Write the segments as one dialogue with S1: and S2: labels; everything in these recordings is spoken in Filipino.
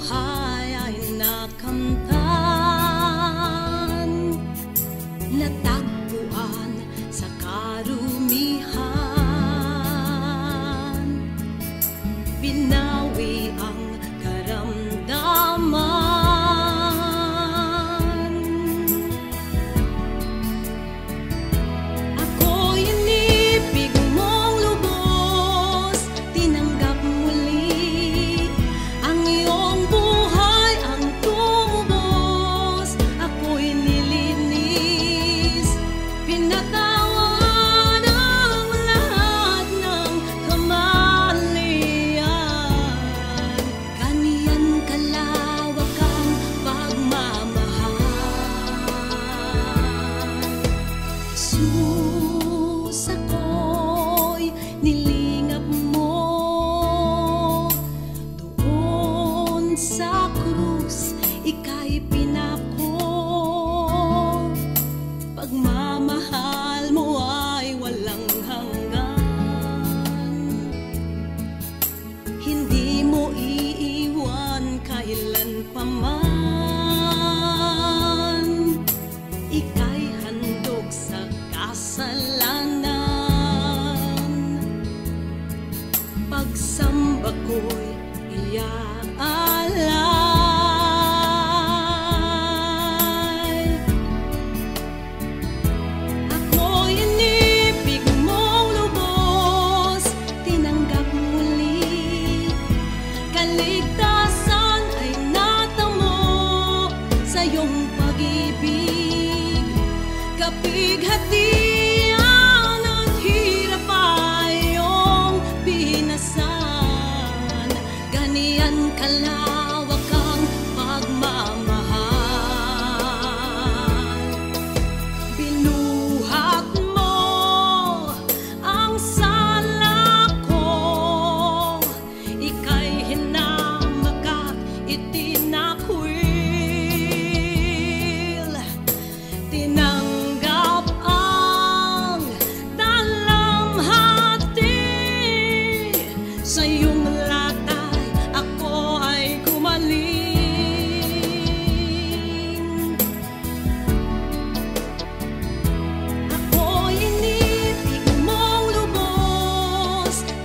S1: high, I'm not compelled. pagmamahal mo ay walang hanggan. Hindi mo iiwan kailan paman sa kasalanan. Pagsamba ko'y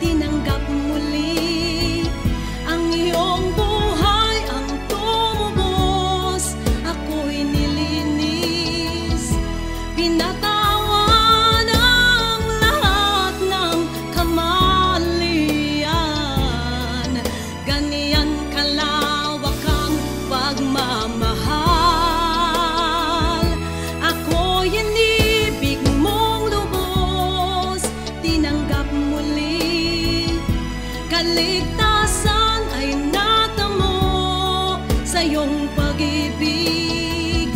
S1: tinanggap muli. Ang iyong buhay ang tumubos ako'y nilinis. Pinatawan ang lahat ng kamalian. Ganyan kalawak pagmamahal. Ako'y inibig mong lubos tinanggap kaligtasan ay natamo sa iyong pag-ibig.